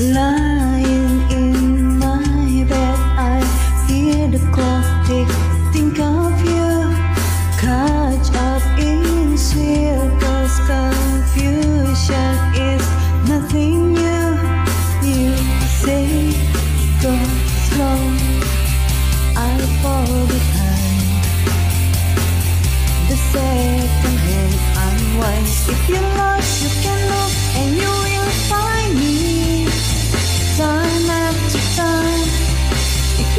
Lying in my bed, I hear the clock tick. Think of you, catch up in sleep.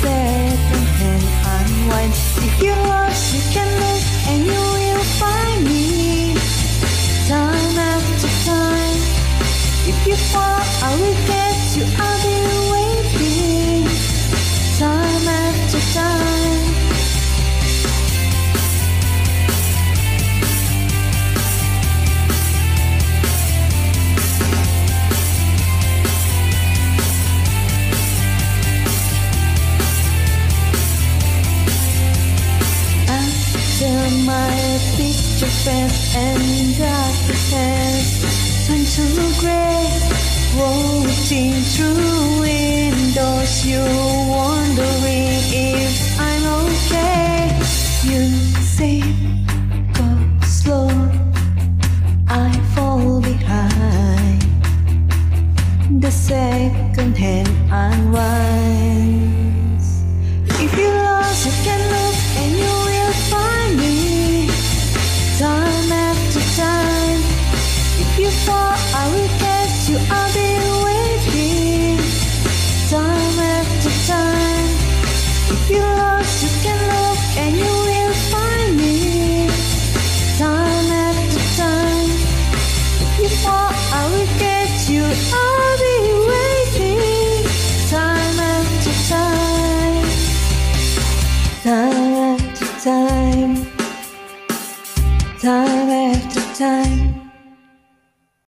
the and hand unwind. If you lost, you can look and you will find me. your face and drop your turn to grey. walking through windows. You're wondering if I'm okay. You say go slow, I fall behind. The second hand unwind. Time after time.